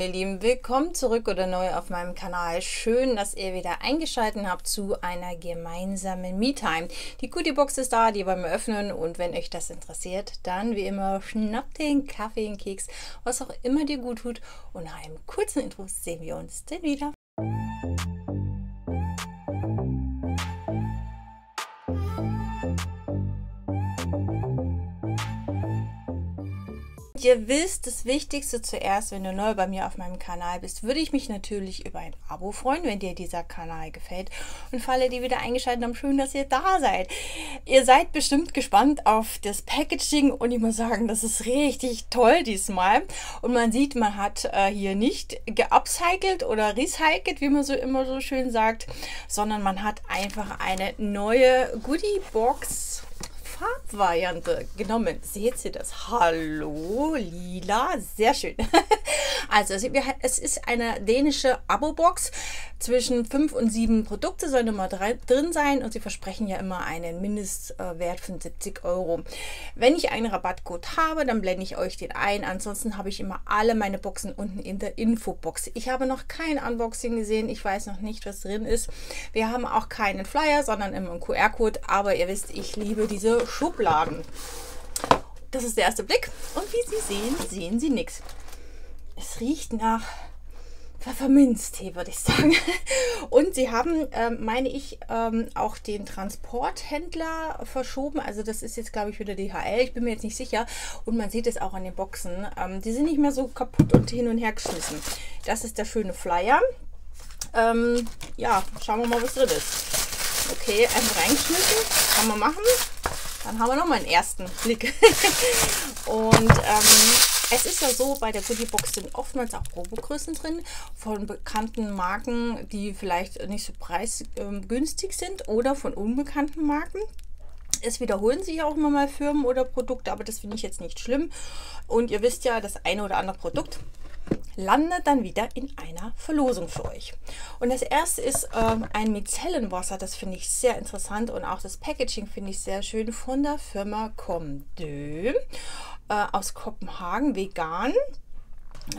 Ihr Lieben, willkommen zurück oder neu auf meinem Kanal. Schön, dass ihr wieder eingeschaltet habt zu einer gemeinsamen Me-Time. Die Goodie-Box ist da, die wollen wir öffnen und wenn euch das interessiert, dann wie immer schnappt den Kaffee, den Keks, was auch immer dir gut tut und nach einem kurzen Intro sehen wir uns dann wieder. Ihr wisst, das Wichtigste zuerst, wenn du neu bei mir auf meinem Kanal bist, würde ich mich natürlich über ein Abo freuen, wenn dir dieser Kanal gefällt. Und für alle, die wieder eingeschaltet haben, schön, dass ihr da seid. Ihr seid bestimmt gespannt auf das Packaging und ich muss sagen, das ist richtig toll diesmal. Und man sieht, man hat äh, hier nicht geupcycelt oder recycelt, wie man so immer so schön sagt, sondern man hat einfach eine neue Goodie-Box Farbvariante genommen. Seht ihr das? Hallo, lila, sehr schön. Also es ist eine dänische Abo-Box. Zwischen 5 und 7 Produkte sollen immer drin sein und sie versprechen ja immer einen Mindestwert von 70 Euro. Wenn ich einen Rabattcode habe, dann blende ich euch den ein. Ansonsten habe ich immer alle meine Boxen unten in der Infobox. Ich habe noch kein Unboxing gesehen. Ich weiß noch nicht, was drin ist. Wir haben auch keinen Flyer, sondern immer einen QR-Code. Aber ihr wisst, ich liebe diese Schubladen. Das ist der erste Blick. Und wie Sie sehen, sehen Sie nichts. Riecht nach Pfefferminztee, würde ich sagen. Und sie haben, ähm, meine ich, ähm, auch den Transporthändler verschoben. Also das ist jetzt, glaube ich, wieder DHL. Ich bin mir jetzt nicht sicher. Und man sieht es auch an den Boxen. Ähm, die sind nicht mehr so kaputt und hin und her geschmissen. Das ist der schöne Flyer. Ähm, ja, schauen wir mal, was drin ist. Okay, einfach reingeschmissen. Kann man machen. Dann haben wir noch mal einen ersten Blick. und ähm, es ist ja so, bei der Goodie Box sind oftmals auch Probogrößen drin von bekannten Marken, die vielleicht nicht so preisgünstig sind oder von unbekannten Marken. Es wiederholen sich auch immer mal Firmen oder Produkte, aber das finde ich jetzt nicht schlimm. Und ihr wisst ja, das eine oder andere Produkt landet dann wieder in einer Verlosung für euch. Und das erste ist ähm, ein Micellenwasser, das finde ich sehr interessant und auch das Packaging finde ich sehr schön von der Firma Comdö äh, aus Kopenhagen, vegan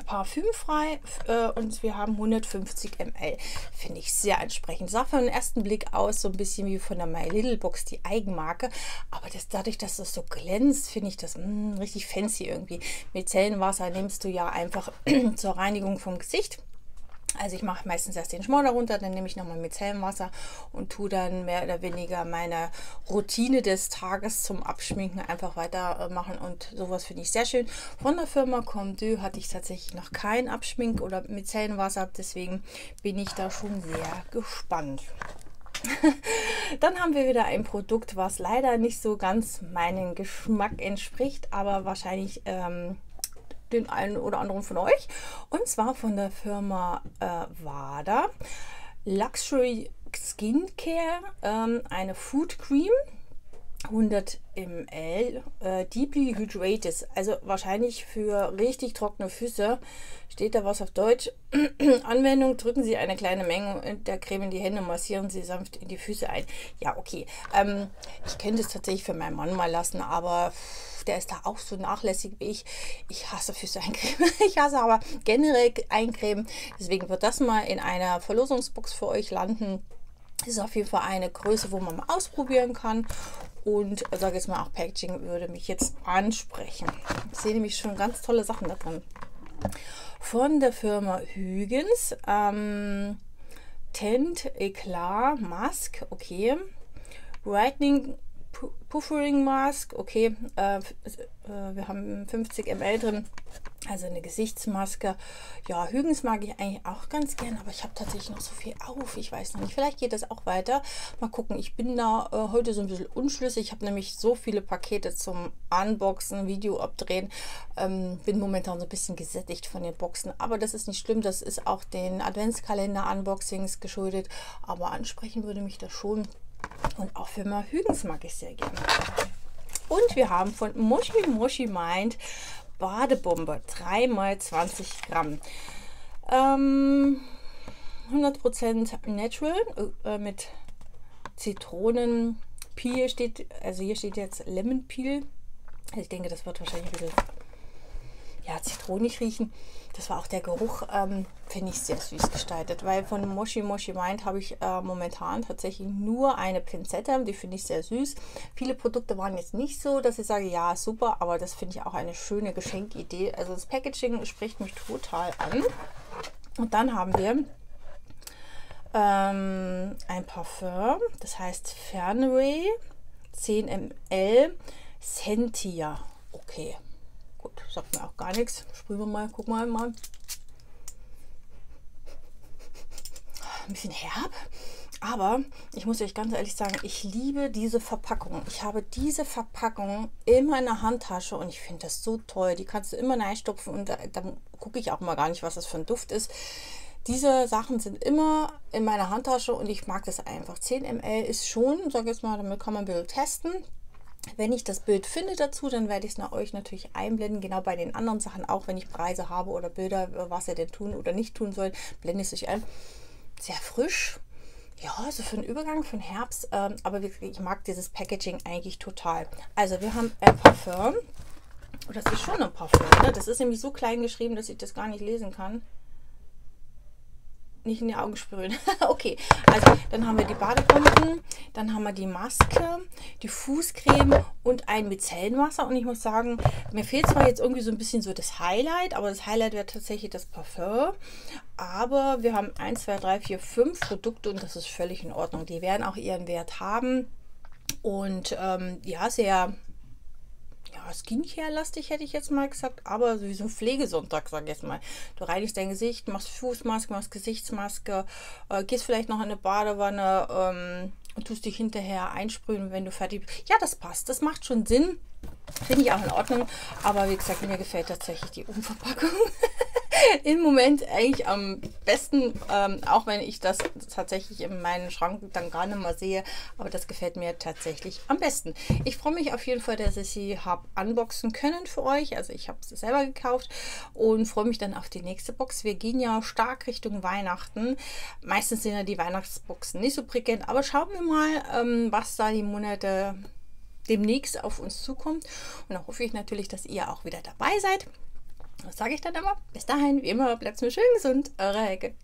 parfümfrei äh, und wir haben 150 ml. Finde ich sehr ansprechend. Sah von ersten Blick aus so ein bisschen wie von der My Little Box, die Eigenmarke. Aber das, dadurch, dass das so glänzt, finde ich das mh, mm, richtig fancy irgendwie. Mit Zellenwasser nimmst du ja einfach zur Reinigung vom Gesicht also ich mache meistens erst den Schmor darunter, dann nehme ich nochmal Micellenwasser und tue dann mehr oder weniger meine Routine des Tages zum Abschminken einfach weitermachen und sowas finde ich sehr schön. Von der Firma Comdu hatte ich tatsächlich noch kein Abschmink- oder Micellenwasser, deswegen bin ich da schon sehr gespannt. Dann haben wir wieder ein Produkt, was leider nicht so ganz meinem Geschmack entspricht, aber wahrscheinlich ähm, den einen oder anderen von euch. Und zwar von der Firma äh, WADA. Luxury Skincare, ähm, eine Food Cream. 100 ml äh, Deeply Hydrated, also wahrscheinlich für richtig trockene Füße. Steht da was auf Deutsch? Anwendung, drücken Sie eine kleine Menge der Creme in die Hände, massieren Sie sanft in die Füße ein. Ja, okay. Ähm, ich könnte es tatsächlich für meinen Mann mal lassen, aber der ist da auch so nachlässig wie ich. Ich hasse Füße eincremen. Ich hasse aber generell eincremen. Deswegen wird das mal in einer Verlosungsbox für euch landen. Ist auf jeden Fall eine Größe, wo man mal ausprobieren kann. Und sage jetzt mal auch Packaging würde mich jetzt ansprechen. Ich sehe nämlich schon ganz tolle Sachen da drin. Von der Firma Hügens. Ähm, Tent Eclat Mask. Okay. Brightening Puffering Mask, okay, äh, äh, wir haben 50 ml drin, also eine Gesichtsmaske. Ja, Hügens mag ich eigentlich auch ganz gern, aber ich habe tatsächlich noch so viel auf, ich weiß noch nicht. Vielleicht geht das auch weiter. Mal gucken, ich bin da äh, heute so ein bisschen unschlüssig. Ich habe nämlich so viele Pakete zum Unboxen, Video abdrehen. Ähm, bin momentan so ein bisschen gesättigt von den Boxen, aber das ist nicht schlimm. Das ist auch den Adventskalender-Unboxings geschuldet, aber ansprechen würde mich das schon. Und auch Firma Hügens mag ich sehr gerne. Und wir haben von Moshi Moshi Mind Badebombe 3x20 Gramm. Ähm, 100% natural äh, mit Zitronen. Peel steht, also hier steht jetzt Lemon Peel. Ich denke, das wird wahrscheinlich ein bisschen ja, zitronig riechen. Das war auch der Geruch, ähm, finde ich sehr süß gestaltet, weil von Moshi Moshi Mind habe ich äh, momentan tatsächlich nur eine Pinzette, die finde ich sehr süß. Viele Produkte waren jetzt nicht so, dass ich sage, ja, super, aber das finde ich auch eine schöne Geschenkidee. Also das Packaging spricht mich total an. Und dann haben wir ähm, ein Parfum, das heißt Fernway 10 ml Sentia. Okay, gut, sagt mir auch gar nichts. Sprühen wir mal, gucken wir mal. Ein bisschen herb. Aber ich muss euch ganz ehrlich sagen, ich liebe diese Verpackung. Ich habe diese Verpackung immer in der Handtasche und ich finde das so toll. Die kannst du immer reinstopfen und da, da gucke ich auch mal gar nicht, was das für ein Duft ist. Diese Sachen sind immer in meiner Handtasche und ich mag das einfach. 10 ml ist schon, sag jetzt mal, damit kann man ein bisschen testen. Wenn ich das Bild finde dazu, dann werde ich es nach euch natürlich einblenden. Genau bei den anderen Sachen auch, wenn ich Preise habe oder Bilder, was ihr denn tun oder nicht tun soll, blende ich es euch ein. Sehr frisch. Ja, also für den Übergang von Herbst. Ähm, aber ich mag dieses Packaging eigentlich total. Also wir haben ein Parfum. Oh, das ist schon ein Parfum. Ne? Das ist nämlich so klein geschrieben, dass ich das gar nicht lesen kann nicht in die Augen sprühen. okay, also dann haben wir die Badepumpen, dann haben wir die Maske, die Fußcreme und ein Micellenwasser. Und ich muss sagen, mir fehlt zwar jetzt irgendwie so ein bisschen so das Highlight, aber das Highlight wäre tatsächlich das Parfum. Aber wir haben 1, 2, 3, 4, 5 Produkte und das ist völlig in Ordnung. Die werden auch ihren Wert haben. Und ähm, ja, sehr Skincare-lastig hätte ich jetzt mal gesagt, aber sowieso Pflegesonntag, sag ich jetzt mal. Du reinigst dein Gesicht, machst Fußmaske, machst Gesichtsmaske, äh, gehst vielleicht noch in eine Badewanne ähm, und tust dich hinterher einsprühen, wenn du fertig bist. Ja, das passt, das macht schon Sinn. Finde ich auch in Ordnung, aber wie gesagt, mir gefällt tatsächlich die Umverpackung. im Moment eigentlich am besten, ähm, auch wenn ich das tatsächlich in meinen Schrank dann gar nicht mehr sehe. Aber das gefällt mir tatsächlich am besten. Ich freue mich auf jeden Fall, dass ich sie habe unboxen können für euch. Also ich habe sie selber gekauft und freue mich dann auf die nächste Box. Wir gehen ja stark Richtung Weihnachten. Meistens sind ja die Weihnachtsboxen nicht so prickelnd, aber schauen wir mal, ähm, was da die Monate demnächst auf uns zukommt. Und da hoffe ich natürlich, dass ihr auch wieder dabei seid. Was sage ich dann immer? Bis dahin, wie immer, bleibt mir schön gesund. Eure Heike.